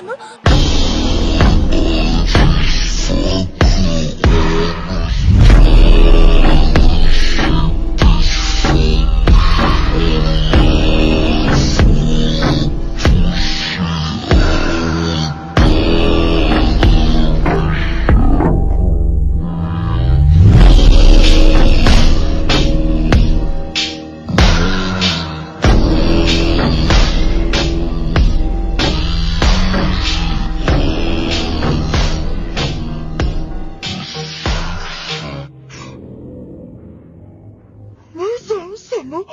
什么？什么